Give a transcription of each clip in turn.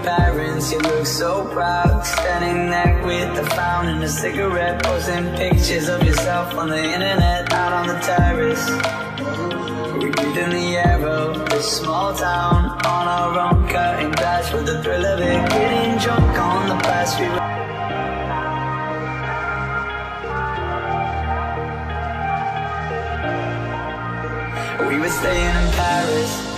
parents, you look so proud. Standing there with a fountain a cigarette, posting pictures of yourself on the internet, out on the terrace. We breathe in the air of this small town, on our own, cutting glass with the thrill of it, getting drunk on the past we. We were staying in Paris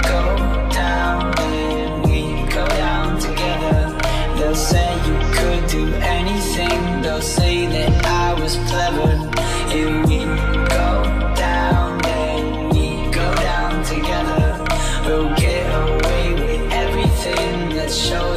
show.